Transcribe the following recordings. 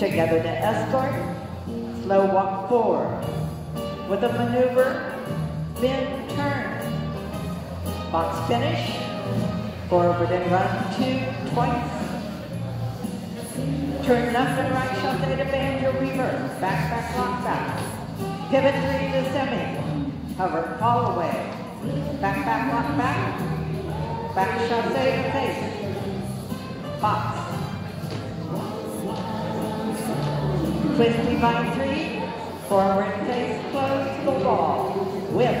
Together to escort, slow walk forward. With a maneuver, bend, turn. Box finish, forward and run two, twice. Turn left and right, chassé to banjo, reverse. Back, back, lock, back. Pivot three to semi. Hover, fall away. Back, back, lock, back. Back, to face. Box. Twist by three. Forward face, close to the wall. Whip.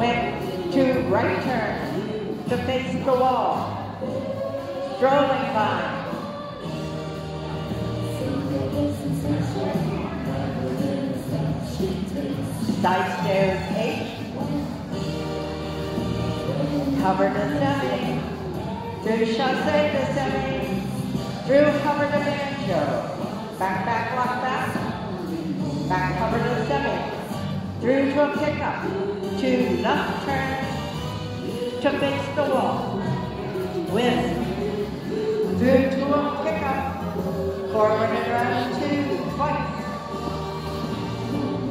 Went to right turn to face the wall. Strolling vine. Side stairs eight. Cover to semi. Through chassé to semi. Through cover to banjo. Back, back, lock back. Back cover to semi. Through to a pickup. To left turn. To face the wall. With. Through to a pickup. Forward and run two. Twice.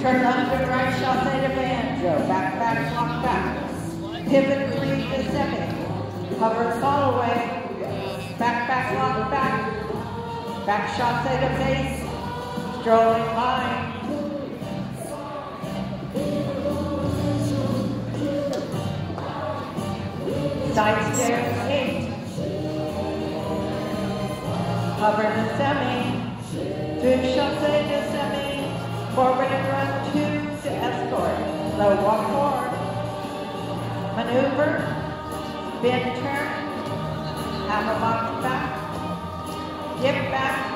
Turn left and right, chassé to banjo. Back, back, lock back. Pivot to semi. Hover, fall away. Back, back, lock back. Back, chassé to face. Strolling vine. Side stairs eight. Hover to semi. Through chassé to semi. Forward and run two to escort. Slow walk forward. Maneuver. Bend turn. Have a box Dip back